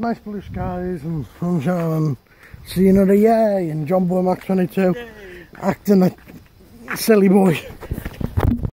nice blue skies and sunshine and see another yay and John Boy Max 22 acting a silly boy.